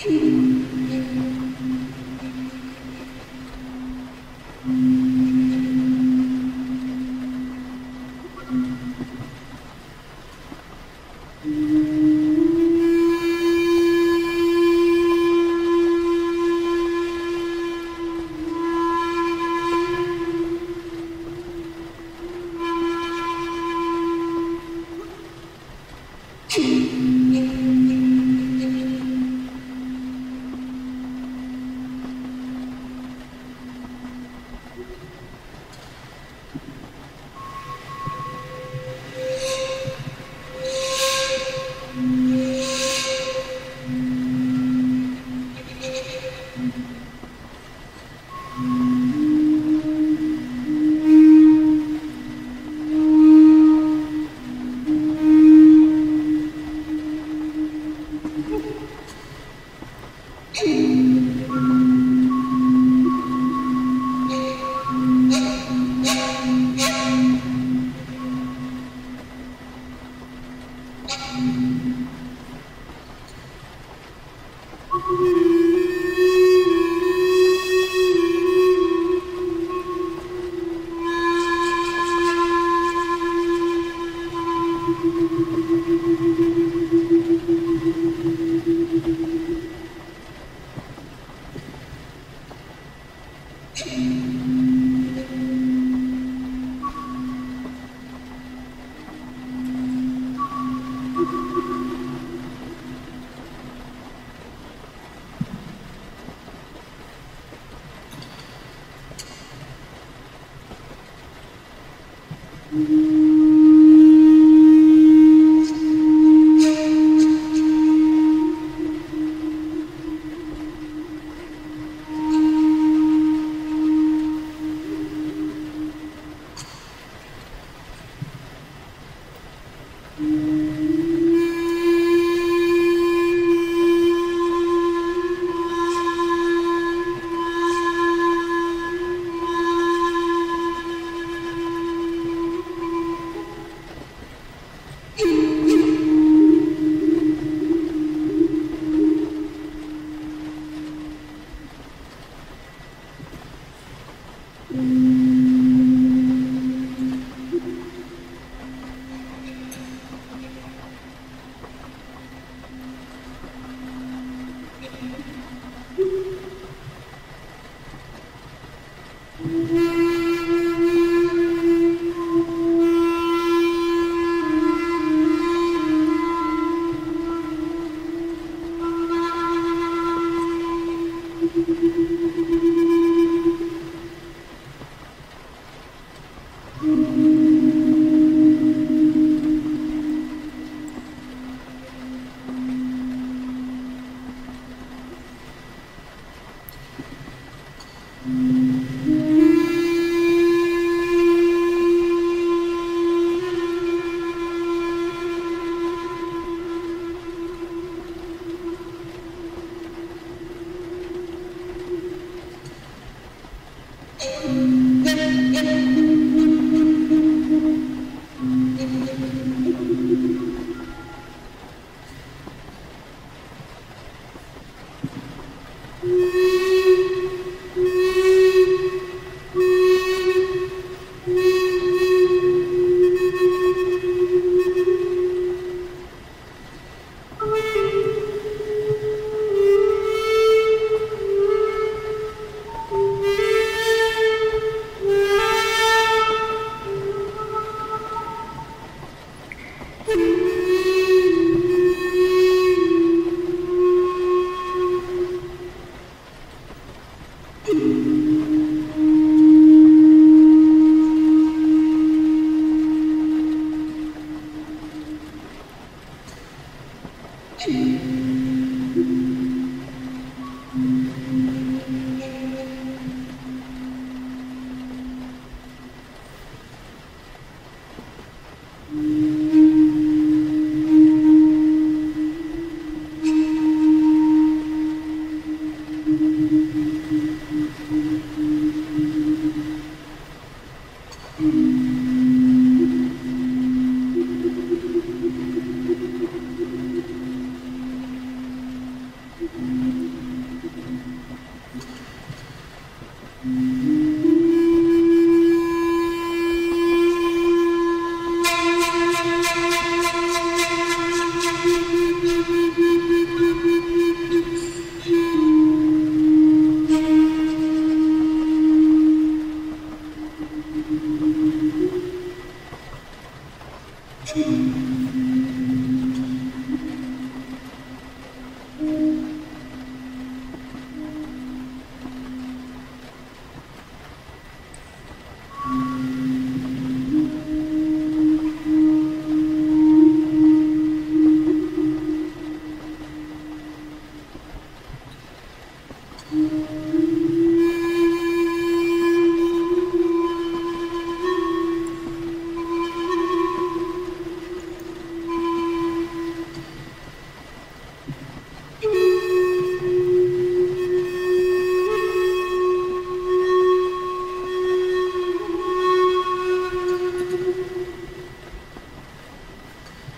Cheese. Mm-hmm.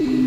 Mm-hmm.